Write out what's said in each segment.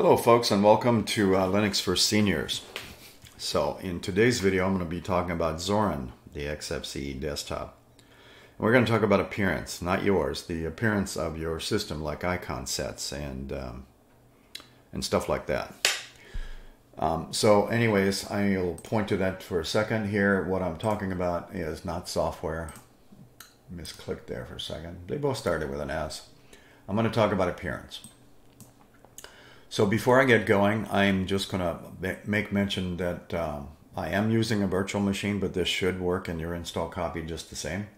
Hello folks and welcome to uh, Linux for Seniors. So in today's video I'm going to be talking about Zorin, the XFCE desktop. And we're going to talk about appearance, not yours, the appearance of your system like icon sets and, um, and stuff like that. Um, so anyways, I'll point to that for a second here. What I'm talking about is not software. Misclicked there for a second. They both started with an S. I'm going to talk about appearance. So before I get going, I'm just going to make mention that um, I am using a virtual machine, but this should work in your install copy just the same.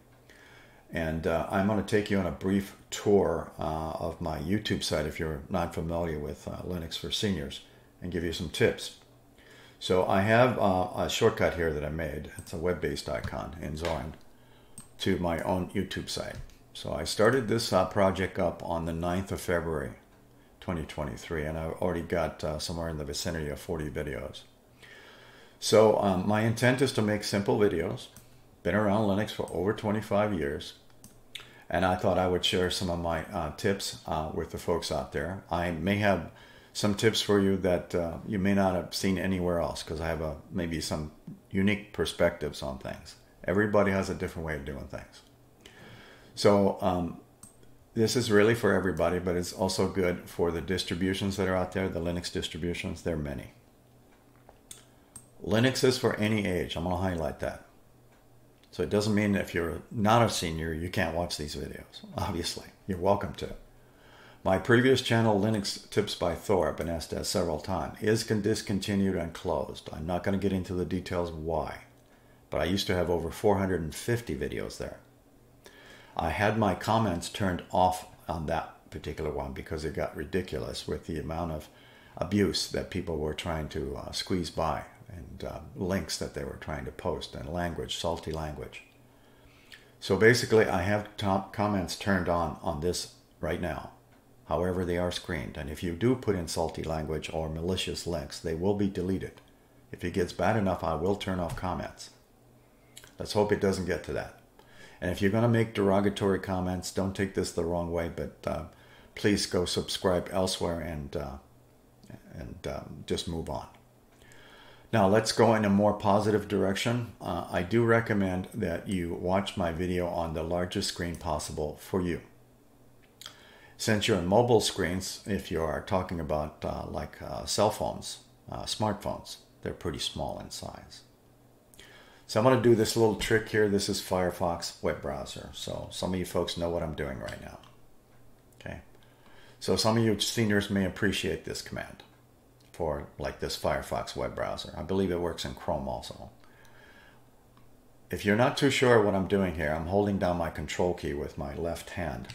And uh, I'm going to take you on a brief tour uh, of my YouTube site if you're not familiar with uh, Linux for Seniors and give you some tips. So I have uh, a shortcut here that I made. It's a web-based icon in Zorin to my own YouTube site. So I started this uh, project up on the 9th of February 2023, and I've already got uh, somewhere in the vicinity of 40 videos. So um, my intent is to make simple videos. Been around Linux for over 25 years, and I thought I would share some of my uh, tips uh, with the folks out there. I may have some tips for you that uh, you may not have seen anywhere else because I have a, maybe some unique perspectives on things. Everybody has a different way of doing things. So um, this is really for everybody, but it's also good for the distributions that are out there, the Linux distributions. There are many. Linux is for any age. I'm going to highlight that. So it doesn't mean if you're not a senior, you can't watch these videos. Obviously, you're welcome to. My previous channel, Linux Tips by Thor, I've been asked that several times, is discontinued and closed. I'm not going to get into the details why, but I used to have over 450 videos there. I had my comments turned off on that particular one because it got ridiculous with the amount of abuse that people were trying to uh, squeeze by and uh, links that they were trying to post and language, salty language. So basically, I have top comments turned on on this right now, however they are screened. And if you do put in salty language or malicious links, they will be deleted. If it gets bad enough, I will turn off comments. Let's hope it doesn't get to that. And if you're going to make derogatory comments, don't take this the wrong way, but uh, please go subscribe elsewhere and uh, and um, just move on. Now let's go in a more positive direction. Uh, I do recommend that you watch my video on the largest screen possible for you. Since you're on mobile screens, if you are talking about uh, like uh, cell phones, uh, smartphones, they're pretty small in size. So I'm going to do this little trick here. This is Firefox web browser. So some of you folks know what I'm doing right now. Okay. So some of you seniors may appreciate this command for like this Firefox web browser. I believe it works in Chrome also. If you're not too sure what I'm doing here, I'm holding down my control key with my left hand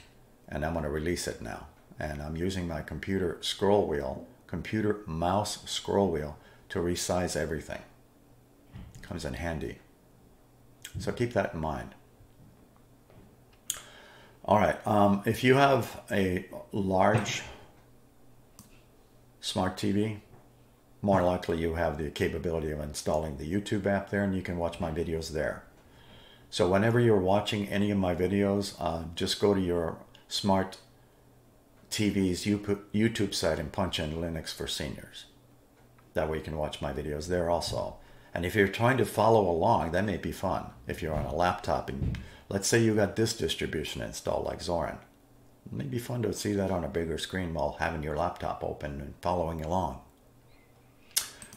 and I'm going to release it now. And I'm using my computer scroll wheel, computer mouse scroll wheel to resize everything. Comes in handy. So keep that in mind. All right. Um, if you have a large smart TV, more likely you have the capability of installing the YouTube app there and you can watch my videos there. So whenever you're watching any of my videos, uh, just go to your smart TV's YouTube site and punch in Linux for Seniors. That way you can watch my videos there also. And if you're trying to follow along, that may be fun. If you're on a laptop and let's say you got this distribution installed like Zorin. It may be fun to see that on a bigger screen while having your laptop open and following along.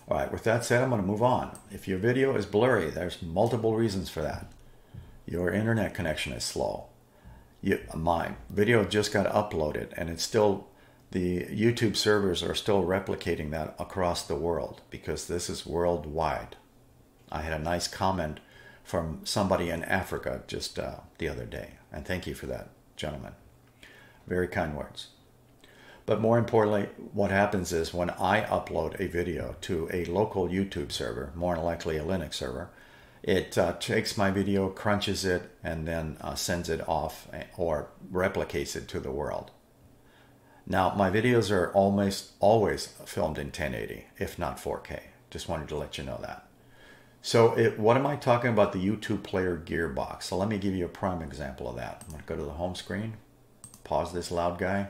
All right, with that said, I'm going to move on. If your video is blurry, there's multiple reasons for that. Your internet connection is slow. You, my video just got uploaded and it's still the YouTube servers are still replicating that across the world because this is worldwide. I had a nice comment from somebody in Africa just uh, the other day. And thank you for that, gentlemen. Very kind words. But more importantly, what happens is when I upload a video to a local YouTube server, more likely a Linux server, it uh, takes my video, crunches it, and then uh, sends it off eh, or replicates it to the world. Now, my videos are almost always filmed in 1080, if not 4K. Just wanted to let you know that. So it, what am I talking about the YouTube player gearbox? So let me give you a prime example of that. I'm going to go to the home screen, pause this loud guy.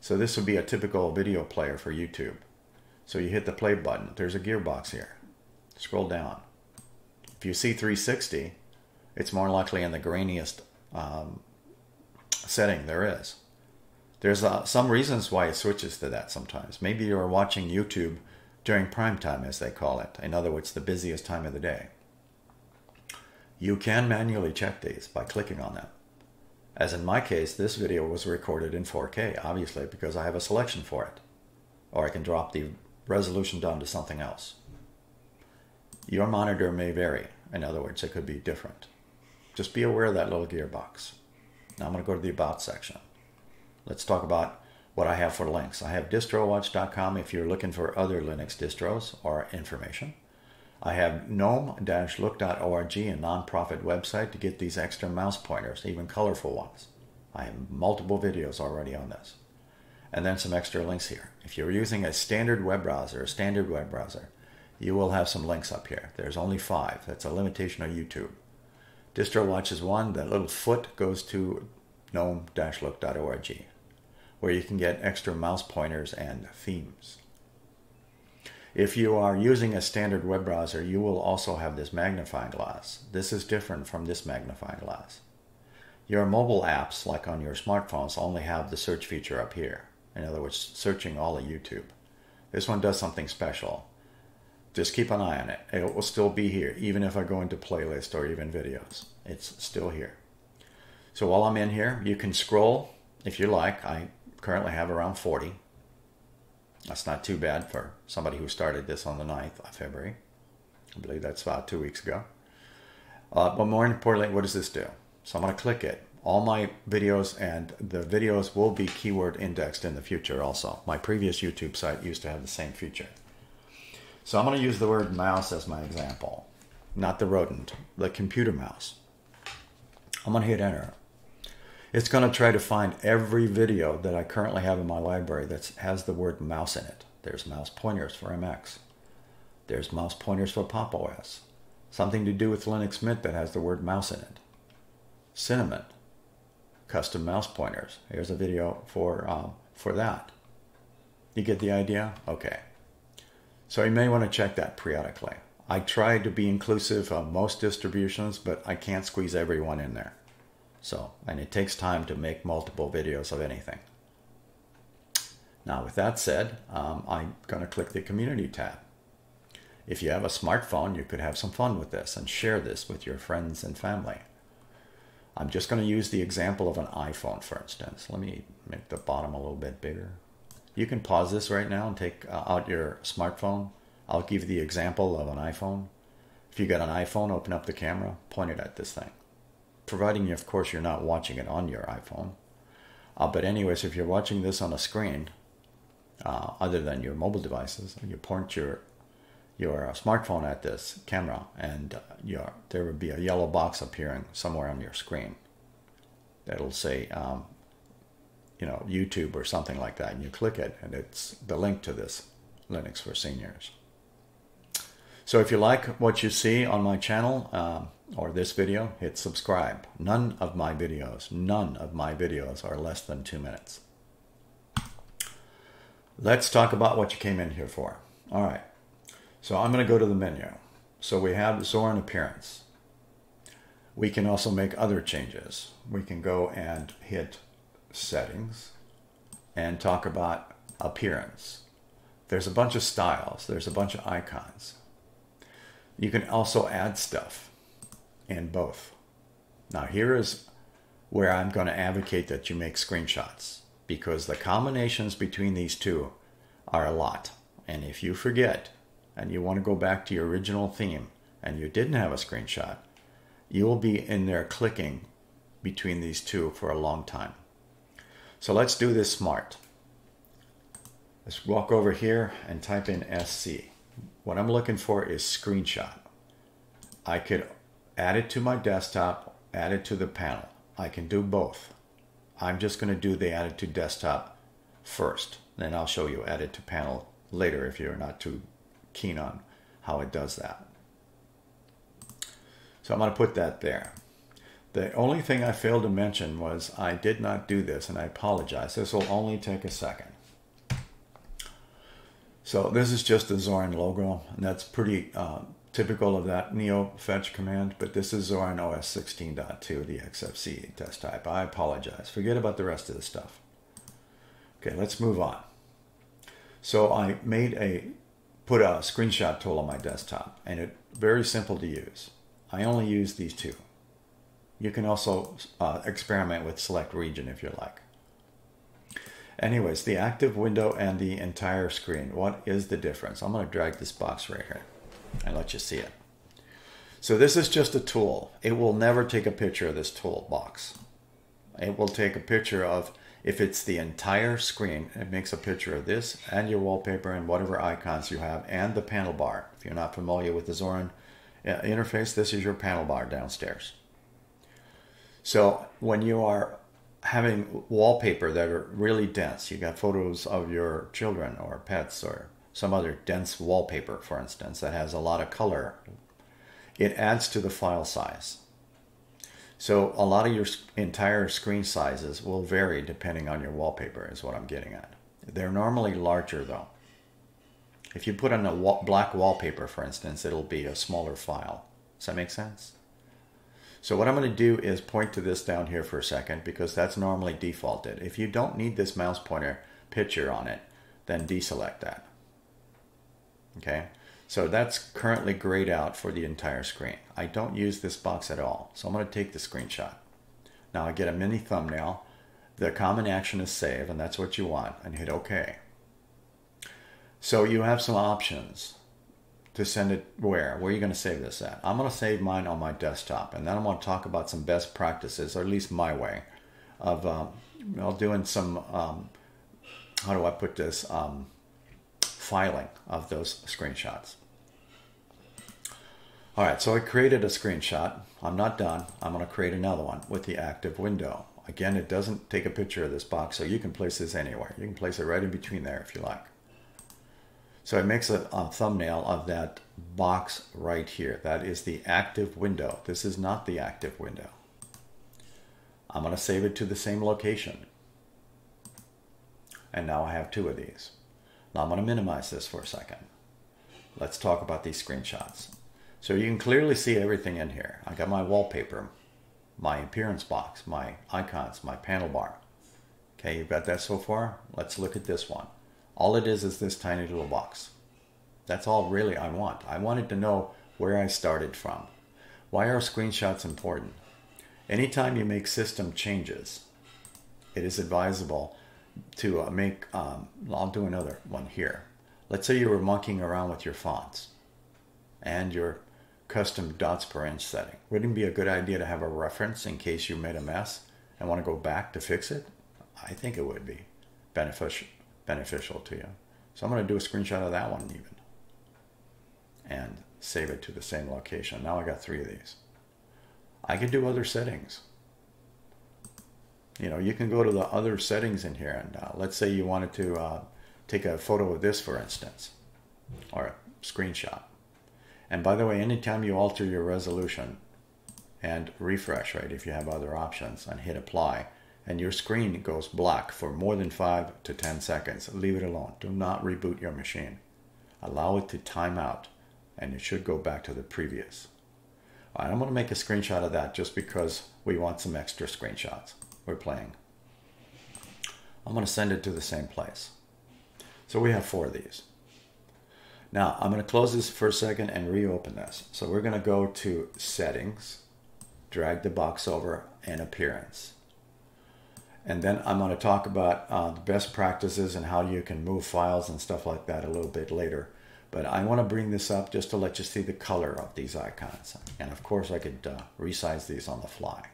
So this would be a typical video player for YouTube. So you hit the play button. There's a gearbox here. Scroll down. If you see 360, it's more likely in the grainiest um, setting there is. There's uh, some reasons why it switches to that sometimes. Maybe you're watching YouTube during prime time, as they call it. In other words, the busiest time of the day. You can manually check these by clicking on them. As in my case, this video was recorded in 4K, obviously, because I have a selection for it. Or I can drop the resolution down to something else. Your monitor may vary. In other words, it could be different. Just be aware of that little gearbox. Now I'm going to go to the About section. Let's talk about what I have for links. I have distrowatch.com if you're looking for other Linux distros or information. I have gnome-look.org, a nonprofit website to get these extra mouse pointers, even colorful ones. I have multiple videos already on this. And then some extra links here. If you're using a standard web browser, a standard web browser, you will have some links up here. There's only five. That's a limitation of YouTube. DistroWatch is one. That little foot goes to gnome-look.org, where you can get extra mouse pointers and themes. If you are using a standard web browser, you will also have this magnifying glass. This is different from this magnifying glass. Your mobile apps, like on your smartphones, only have the search feature up here. In other words, searching all of YouTube. This one does something special. Just keep an eye on it. It will still be here, even if I go into playlist or even videos. It's still here. So while I'm in here, you can scroll if you like. I currently have around 40. That's not too bad for somebody who started this on the 9th of February. I believe that's about two weeks ago. Uh, but more importantly, what does this do? So I'm going to click it. All my videos and the videos will be keyword indexed in the future also. My previous YouTube site used to have the same feature. So I'm going to use the word mouse as my example, not the rodent, the computer mouse. I'm going to hit enter. It's going to try to find every video that I currently have in my library that has the word mouse in it. There's mouse pointers for MX. There's mouse pointers for Pop OS. Something to do with Linux Mint that has the word mouse in it. Cinnamon. Custom mouse pointers. Here's a video for, um, for that. You get the idea? Okay. So you may want to check that periodically. I try to be inclusive of most distributions, but I can't squeeze everyone in there. So, and it takes time to make multiple videos of anything. Now, with that said, um, I'm going to click the Community tab. If you have a smartphone, you could have some fun with this and share this with your friends and family. I'm just going to use the example of an iPhone, for instance. Let me make the bottom a little bit bigger. You can pause this right now and take uh, out your smartphone. I'll give you the example of an iPhone. If you got an iPhone, open up the camera, point it at this thing providing, you, of course, you're not watching it on your iPhone. Uh, but anyways, if you're watching this on a screen, uh, other than your mobile devices, you point your your uh, smartphone at this camera, and uh, your there would be a yellow box appearing somewhere on your screen. That'll say, um, you know, YouTube or something like that, and you click it, and it's the link to this Linux for Seniors. So if you like what you see on my channel, um, or this video, hit subscribe. None of my videos, none of my videos are less than two minutes. Let's talk about what you came in here for. All right, so I'm going to go to the menu. So we have Zorin appearance. We can also make other changes. We can go and hit settings and talk about appearance. There's a bunch of styles. There's a bunch of icons. You can also add stuff and both. Now here is where I'm going to advocate that you make screenshots because the combinations between these two are a lot. And if you forget and you want to go back to your original theme and you didn't have a screenshot, you will be in there clicking between these two for a long time. So let's do this smart. Let's walk over here and type in SC. What I'm looking for is screenshot. I could add it to my desktop, add it to the panel. I can do both. I'm just going to do the add it to desktop first. Then I'll show you add it to panel later if you're not too keen on how it does that. So I'm going to put that there. The only thing I failed to mention was I did not do this, and I apologize. This will only take a second. So this is just the Zorin logo, and that's pretty uh, typical of that Neofetch command, but this is Zorin OS 16.2, the XFCE desktop. I apologize. Forget about the rest of the stuff. Okay, let's move on. So I made a, put a screenshot tool on my desktop, and it's very simple to use. I only use these two. You can also uh, experiment with select region if you like. Anyways, the active window and the entire screen. What is the difference? I'm going to drag this box right here and let you see it. So this is just a tool. It will never take a picture of this toolbox. It will take a picture of, if it's the entire screen, it makes a picture of this and your wallpaper and whatever icons you have and the panel bar. If you're not familiar with the Zorin uh, interface, this is your panel bar downstairs. So when you are having wallpaper that are really dense, you got photos of your children or pets or some other dense wallpaper, for instance, that has a lot of color, it adds to the file size. So a lot of your entire screen sizes will vary depending on your wallpaper is what I'm getting at. They're normally larger though. If you put on a black wallpaper, for instance, it'll be a smaller file. Does that make sense? So what I'm going to do is point to this down here for a second because that's normally defaulted. If you don't need this mouse pointer picture on it, then deselect that. Okay, so that's currently grayed out for the entire screen. I don't use this box at all, so I'm going to take the screenshot. Now I get a mini thumbnail. The common action is save, and that's what you want, and hit OK. So you have some options to send it where? Where are you going to save this at? I'm going to save mine on my desktop, and then I'm going to talk about some best practices, or at least my way, of um, doing some, um, how do I put this, um, filing of those screenshots. All right, so I created a screenshot. I'm not done. I'm going to create another one with the active window. Again, it doesn't take a picture of this box, so you can place this anywhere. You can place it right in between there if you like. So it makes a, a, thumbnail of that box right here. That is the active window. This is not the active window. I'm going to save it to the same location. And now I have two of these. Now I'm going to minimize this for a second. Let's talk about these screenshots. So you can clearly see everything in here. I got my wallpaper, my appearance box, my icons, my panel bar. Okay, you've got that so far? Let's look at this one. All it is is this tiny little box. That's all really I want. I wanted to know where I started from. Why are screenshots important? Anytime you make system changes, it is advisable to uh, make, um, I'll do another one here. Let's say you were monkeying around with your fonts and your custom dots per inch setting. Wouldn't it be a good idea to have a reference in case you made a mess and want to go back to fix it? I think it would be beneficial, beneficial to you. So I'm going to do a screenshot of that one even and save it to the same location. Now I got three of these. I can do other settings you know, you can go to the other settings in here and uh, let's say you wanted to uh, take a photo of this, for instance, or a screenshot. And by the way, anytime you alter your resolution and refresh, right, if you have other options and hit apply, and your screen goes black for more than five to 10 seconds, leave it alone. Do not reboot your machine. Allow it to time out and it should go back to the previous. I'm to make a screenshot of that just because we want some extra screenshots we're playing. I'm going to send it to the same place. So we have four of these. Now I'm going to close this for a second and reopen this. So we're going to go to settings, drag the box over and appearance. And then I'm going to talk about uh, the best practices and how you can move files and stuff like that a little bit later. But I want to bring this up just to let you see the color of these icons. And of course I could uh, resize these on the fly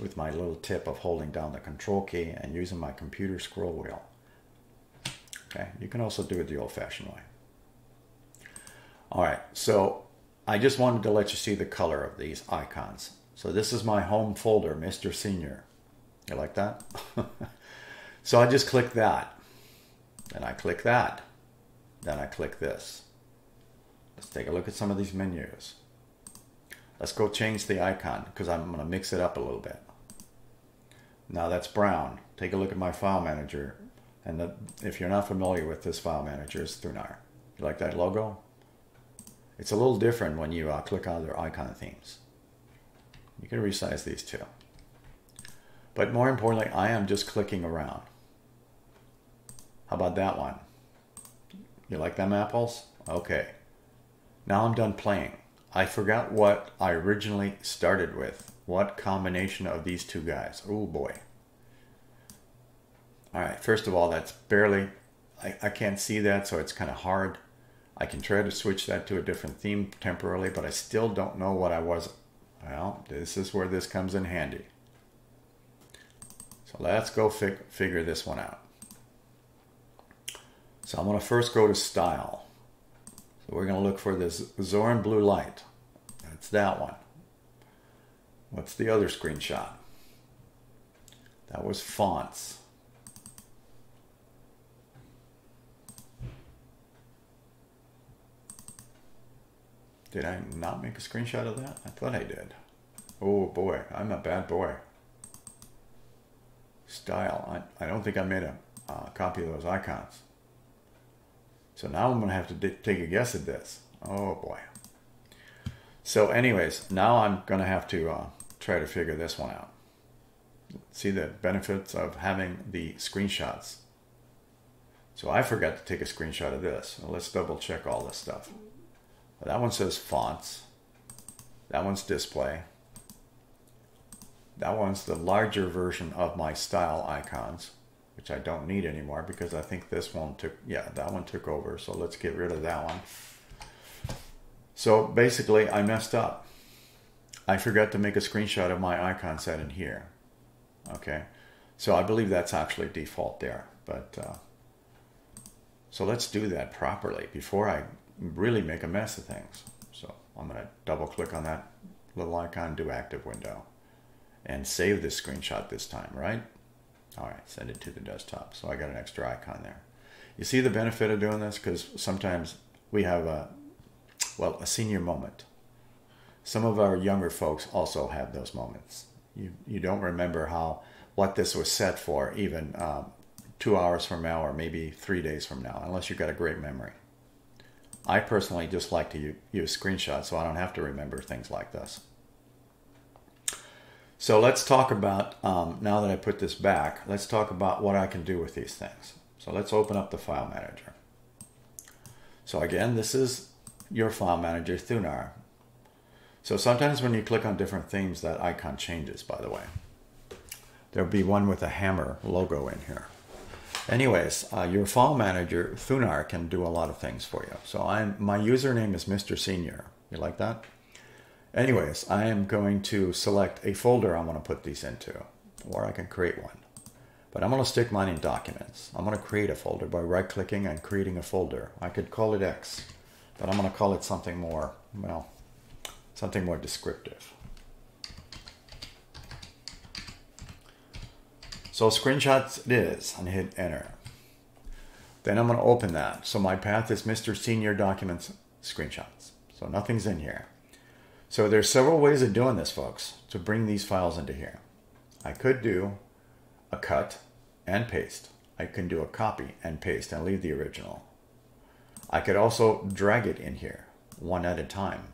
with my little tip of holding down the control key and using my computer scroll wheel. Okay, you can also do it the old-fashioned way. All right, so I just wanted to let you see the color of these icons. So this is my home folder, Mr. Senior. You like that? so I just click that. Then I click that. Then I click this. Let's take a look at some of these menus. Let's go change the icon because I'm going to mix it up a little bit. Now that's brown. Take a look at my file manager And the, if you're not familiar with this file manager, it's Thunar. You like that logo? It's a little different when you uh, click on their icon themes. You can resize these too. But more importantly, I am just clicking around. How about that one? You like them apples? Okay. Now I'm done playing. I forgot what I originally started with. What combination of these two guys? Oh boy. All right, first of all, that's barely, I, I can't see that, so it's kind of hard. I can try to switch that to a different theme temporarily, but I still don't know what I was. Well, this is where this comes in handy. So let's go fig figure this one out. So I'm going to first go to Style. We're going to look for this Zorin Blue Light. That's that one. What's the other screenshot? That was fonts. Did I not make a screenshot of that? I thought I did. Oh boy, I'm a bad boy. Style. I, I don't think I made a uh, copy of those icons. So now I'm going to have to take a guess at this. Oh boy. So anyways, now I'm going to have to uh, try to figure this one out. See the benefits of having the screenshots. So I forgot to take a screenshot of this. let's double check all this stuff. That one says fonts. That one's display. That one's the larger version of my style icons, which I don't need anymore because I think this one took, yeah, that one took over. So let's get rid of that one. So basically I messed up. I forgot to make a screenshot of my icon set in here. Okay. So I believe that's actually default there, but uh, so let's do that properly before I really make a mess of things. So I'm going to double click on that little icon, do active window, and save this screenshot this time, right? All right, send it to the desktop. So I got an extra icon there. You see the benefit of doing this? Because sometimes we have a, well, a senior moment. Some of our younger folks also have those moments. You, you don't remember how, what this was set for even um, two hours from now or maybe three days from now, unless you've got a great memory. I personally just like to use screenshots so I don't have to remember things like this. So let's talk about, um, now that I put this back, let's talk about what I can do with these things. So let's open up the file manager. So again, this is your file manager, Thunar. So sometimes when you click on different themes, that icon changes, by the way. There'll be one with a hammer logo in here. Anyways, uh, your file manager, Thunar, can do a lot of things for you. So I'm my username is Mr. Senior. You like that? Anyways, I am going to select a folder I want to put these into, or I can create one. But I'm going to stick mine in Documents. I'm going to create a folder by right-clicking and creating a folder. I could call it X, but I'm going to call it something more, well, something more descriptive. So screenshots it is and hit enter. Then I'm going to open that. So my path is Mr. Senior Documents screenshots. So nothing's in here. So there's several ways of doing this, folks, to bring these files into here. I could do a cut and paste. I can do a copy and paste and leave the original. I could also drag it in here one at a time.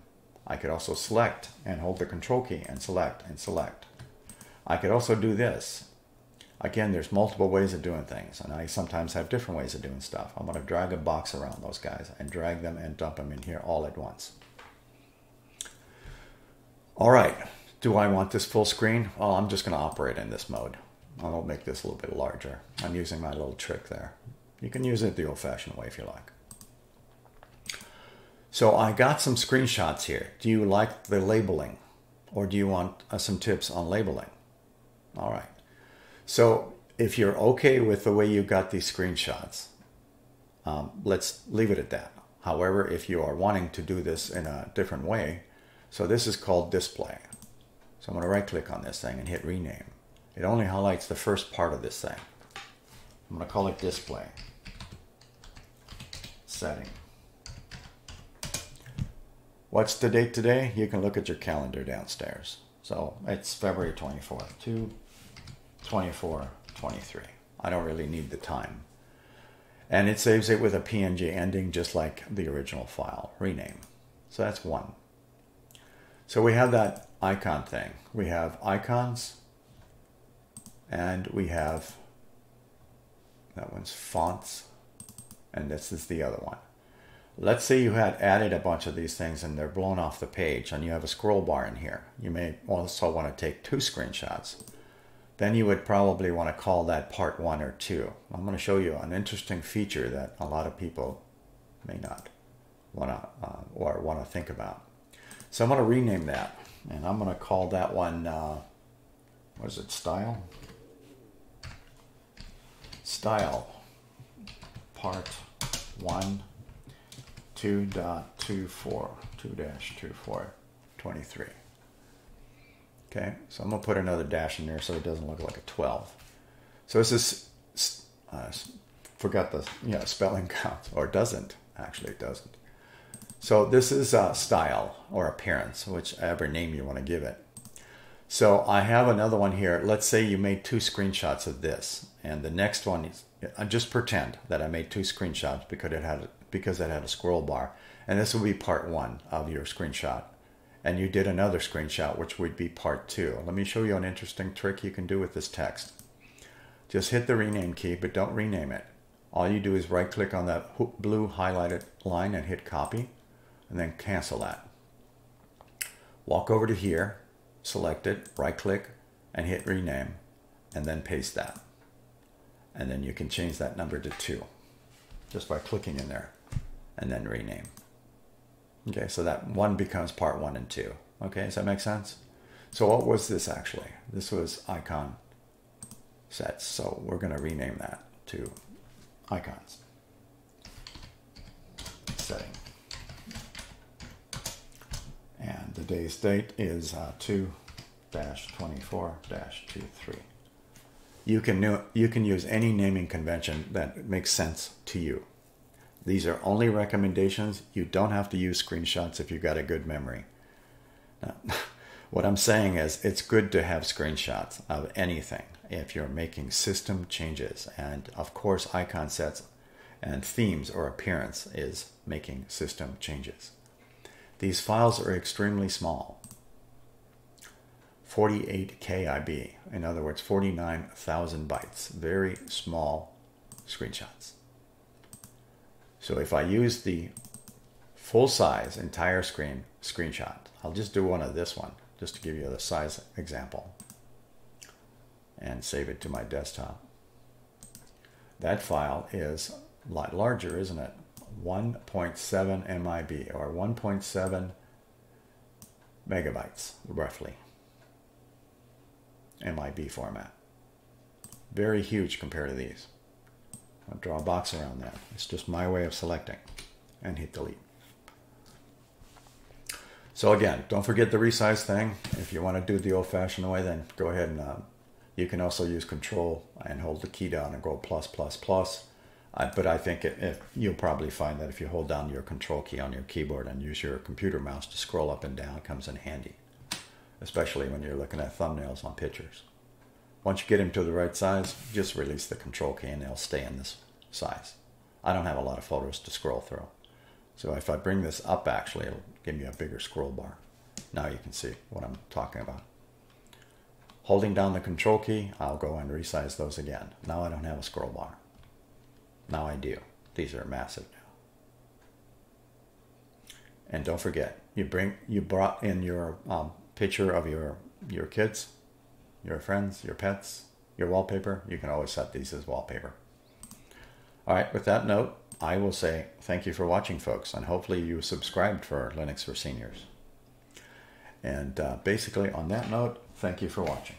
I could also select and hold the control key and select and select. I could also do this again, there's multiple ways of doing things, and I sometimes have different ways of doing stuff. I'm going to drag a box around those guys and drag them and dump them in here all at once. All right, do I want this full screen? Well, I'm just going to operate in this mode. I'll make this a little bit larger. I'm using my little trick there. You can use it the old-fashioned way if you like. So I got some screenshots here. Do you like the labeling? Or do you want uh, some tips on labeling? All right. So if you're okay with the way you got these screenshots, um, let's leave it at that. However, if you are wanting to do this in a different way, so this is called display. So I'm going to right click on this thing and hit rename. It only highlights the first part of this thing. I'm going to call it display. Setting. What's the date today? You can look at your calendar downstairs. So it's February 24th, 2 24, 23. I don't really need the time. And it saves it with a PNG ending just like the original file. Rename. So that's one. So we have that icon thing. We have icons and we have that one's fonts and this is the other one. Let's say you had added a bunch of these things and they're blown off the page and you have a scroll bar in here. You may also want to take two screenshots. Then you would probably want to call that part one or two. I'm going to show you an interesting feature that a lot of people may not want to uh, or want to think about. So I'm going to rename that and I'm going to call that one, uh, what is it, style? Style part one 2.24, 2-2423. Okay, so I'm going to put another dash in there so it doesn't look like a 12. So this is, uh, forgot the you know, spelling count, or doesn't, actually it doesn't. So this is uh, style or appearance, whichever name you want to give it. So I have another one here. Let's say you made two screenshots of this, and the next one is, I just pretend that I made two screenshots because it had because it had a scroll bar. And this will be part one of your screenshot. And you did another screenshot, which would be part two. Let me show you an interesting trick you can do with this text. Just hit the rename key, but don't rename it. All you do is right click on that blue highlighted line and hit copy, and then cancel that. Walk over to here, select it, right click, and hit rename, and then paste that. And then you can change that number to two just by clicking in there and then rename. Okay, so that one becomes part one and two. Okay, does that make sense? So what was this actually? This was icon sets. So we're to rename that to icons. Setting. And the day's date is uh, 2-24-23. You can, you can use any naming convention that makes sense to you. These are only recommendations. You don't have to use screenshots if you've got a good memory. Now, what I'm saying is it's good to have screenshots of anything if you're making system changes. And of course, icon sets and themes or appearance is making system changes. These files are extremely small. 48 KIB, in other words, 49,000 bytes. Very small screenshots. So if I use the full size entire screen screenshot, I'll just do one of this one just to give you the size example and save it to my desktop. That file is a lot larger, isn't it? 1.7 MIB or 1.7 megabytes roughly. MIB format. Very huge compared to these. I'll draw a box around that. It's just my way of selecting and hit delete. So again, don't forget the resize thing. If you want to do the old fashioned way, then go ahead and uh, you can also use control and hold the key down and go plus, plus, plus. Uh, but I think it, it, you'll probably find that if you hold down your control key on your keyboard and use your computer mouse to scroll up and down, it comes in handy, especially when you're looking at thumbnails on pictures. Once you get them to the right size, just release the control key and they'll stay in this size. I don't have a lot of photos to scroll through. So if I bring this up, actually, it'll give me a bigger scroll bar. Now you can see what I'm talking about. Holding down the control key, I'll go and resize those again. Now I don't have a scroll bar. Now I do. These are massive now. And don't forget, you bring you brought in your um, picture of your your kids your friends, your pets, your wallpaper, you can always set these as wallpaper. All right, with that note, I will say thank you for watching, folks, and hopefully you subscribed for Linux for Seniors. And uh, basically, on that note, thank you for watching.